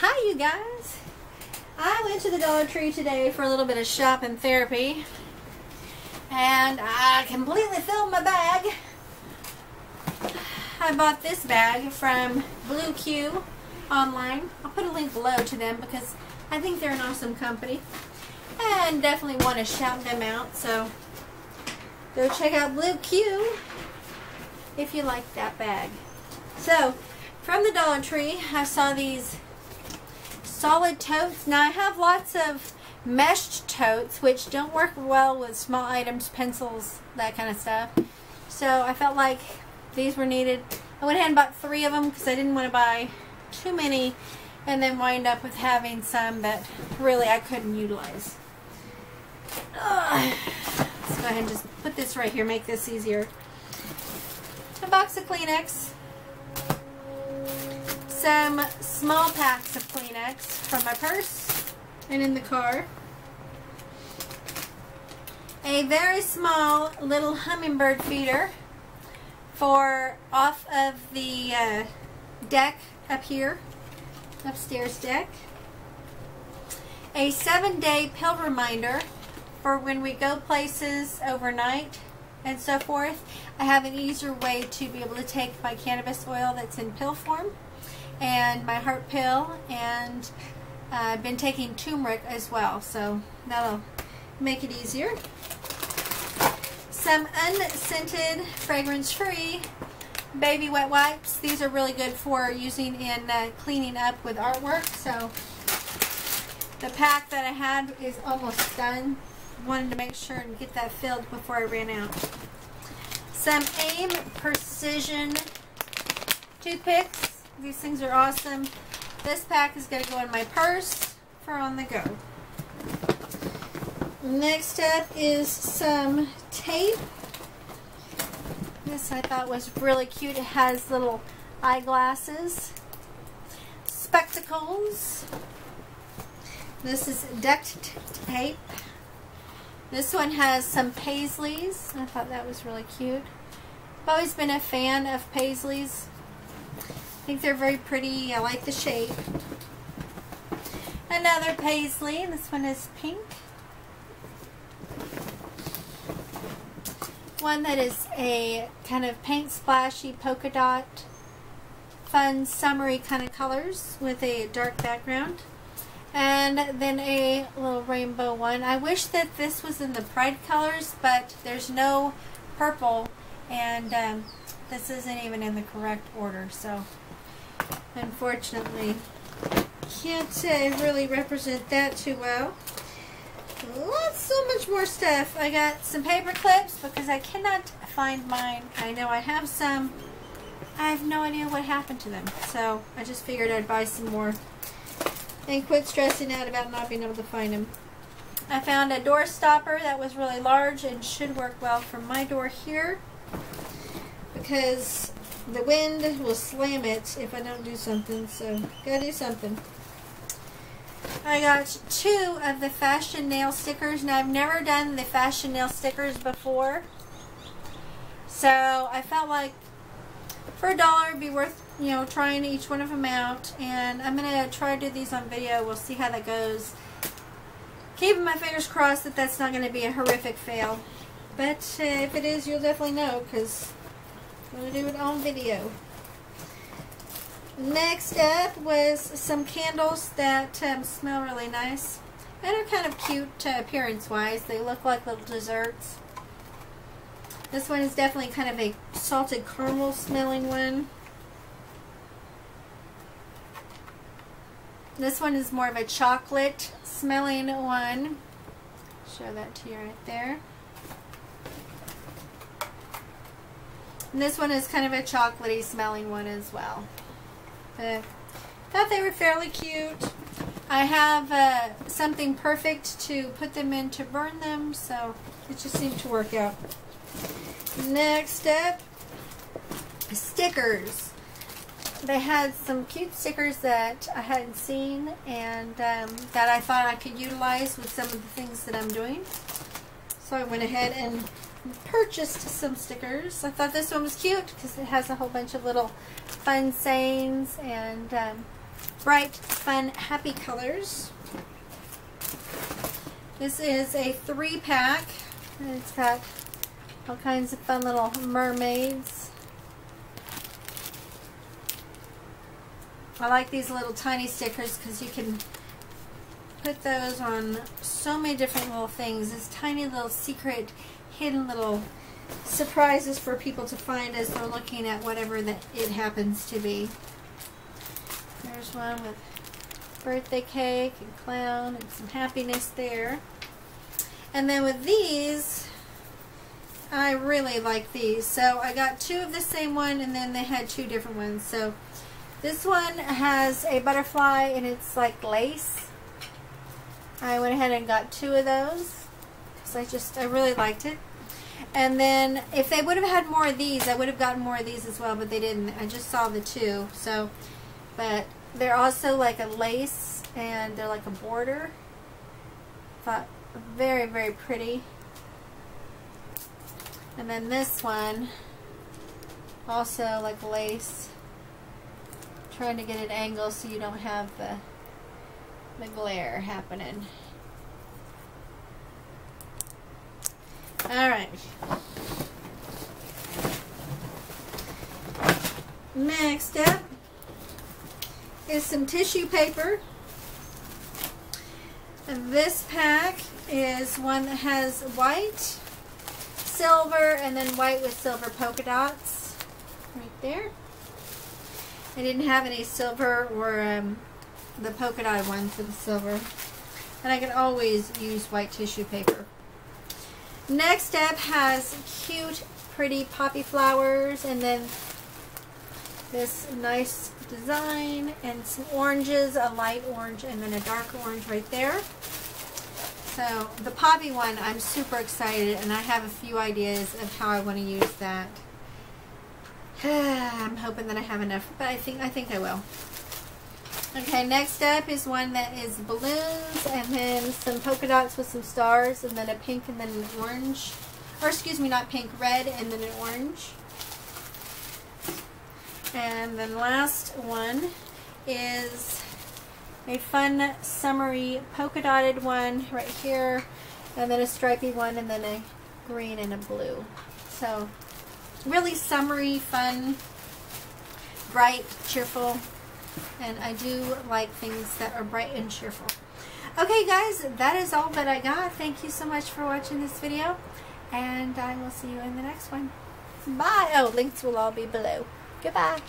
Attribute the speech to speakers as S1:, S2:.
S1: Hi you guys! I went to the Dollar Tree today for a little bit of shopping therapy and I completely filled my bag. I bought this bag from Blue Q online. I'll put a link below to them because I think they're an awesome company and definitely want to shout them out so go check out Blue Q if you like that bag. So from the Dollar Tree I saw these solid totes. Now I have lots of meshed totes which don't work well with small items, pencils, that kind of stuff. So I felt like these were needed. I went ahead and bought three of them because I didn't want to buy too many and then wind up with having some that really I couldn't utilize. Ugh. Let's go ahead and just put this right here, make this easier. A box of Kleenex some small packs of Kleenex from my purse and in the car. A very small little hummingbird feeder for off of the uh, deck up here, upstairs deck. A seven day pill reminder for when we go places overnight and so forth. I have an easier way to be able to take my cannabis oil that's in pill form and my heart pill and uh, I've been taking turmeric as well so that'll make it easier. Some unscented fragrance free baby wet wipes. These are really good for using in uh, cleaning up with artwork so the pack that I had is almost done. Wanted to make sure and get that filled before I ran out. Some AIM Precision toothpicks. These things are awesome. This pack is going to go in my purse for on the go. Next up is some tape. This I thought was really cute. It has little eyeglasses, spectacles. This is duct tape. This one has some paisleys. I thought that was really cute. I've always been a fan of paisleys think they're very pretty. I like the shape. Another paisley. This one is pink. One that is a kind of paint splashy polka dot fun summery kind of colors with a dark background. And then a little rainbow one. I wish that this was in the Pride colors, but there's no purple and um, this isn't even in the correct order. So unfortunately. Can't say uh, really represent that too well. Lots, so much more stuff. I got some paper clips because I cannot find mine. I know I have some. I have no idea what happened to them. So I just figured I'd buy some more and quit stressing out about not being able to find them. I found a door stopper that was really large and should work well for my door here because the wind will slam it if I don't do something, so gotta do something. I got two of the fashion nail stickers. Now, I've never done the fashion nail stickers before. So, I felt like for a dollar it'd be worth, you know, trying each one of them out. And I'm going to try to do these on video. We'll see how that goes. Keeping my fingers crossed that that's not going to be a horrific fail. But uh, if it is, you'll definitely know because I'm going to do it on video. Next up was some candles that um, smell really nice. And are kind of cute uh, appearance-wise. They look like little desserts. This one is definitely kind of a salted caramel smelling one. This one is more of a chocolate smelling one. Show that to you right there. And this one is kind of a chocolatey smelling one as well. But thought they were fairly cute. I have uh, something perfect to put them in to burn them, so it just seemed to work out. Next up, stickers. They had some cute stickers that I hadn't seen and um, that I thought I could utilize with some of the things that I'm doing. So I went ahead and purchased some stickers. I thought this one was cute because it has a whole bunch of little fun sayings and um, bright, fun, happy colors. This is a three pack. It's got all kinds of fun little mermaids. I like these little tiny stickers because you can put those on so many different little things. This tiny little secret, hidden little surprises for people to find as they're looking at whatever that it happens to be. There's one with birthday cake and clown and some happiness there. And then with these, I really like these. So I got two of the same one and then they had two different ones. So this one has a butterfly and it's like lace. I went ahead and got two of those because I just, I really liked it. And then if they would have had more of these, I would have gotten more of these as well, but they didn't. I just saw the two. So, but they're also like a lace and they're like a border. Thought very, very pretty. And then this one, also like lace. Trying to get an angle so you don't have the, the glare happening. Alright. Next up is some tissue paper. This pack is one that has white, silver, and then white with silver polka dots. Right there. I didn't have any silver or um, the polka dot one for the silver. And I can always use white tissue paper. Next up has cute, pretty poppy flowers and then this nice design and some oranges, a light orange and then a dark orange right there. So the poppy one, I'm super excited and I have a few ideas of how I want to use that. I'm hoping that I have enough, but I think I think I will. Okay, next up is one that is balloons and then some polka dots with some stars and then a pink and then an orange. Or excuse me, not pink, red and then an orange. And then last one is a fun summery polka dotted one right here and then a stripy one and then a green and a blue. So really summery, fun, bright, cheerful and I do like things that are bright and cheerful. Okay guys, that is all that I got. Thank you so much for watching this video. And I will see you in the next one. Bye. Oh, links will all be below. Goodbye.